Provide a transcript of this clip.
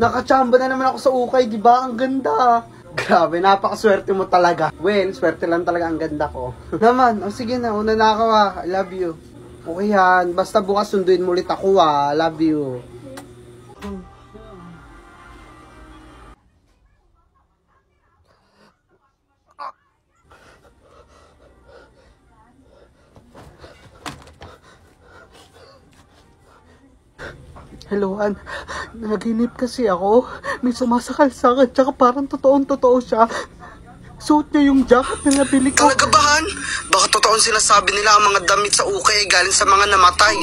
Nakachamba na naman ako sa ukay, di ba? Ang ganda. Grabe, napakaswerte mo talaga. Well, swerte lang talaga ang ganda ko. naman, oh, sige na, una na ako ah. I love you. Okay Han, basta bukas sunduin mo ulit ako ah. Love you. Hello, Han. Naginip kasi ako. May sumasakal sa akin, tsaka parang totoong totoo siya. Suot niya yung jacket na nabili ko. Talaga ba, Han? Baka totoong sinasabi nila ang mga damit sa ukay ay galing sa mga namatay.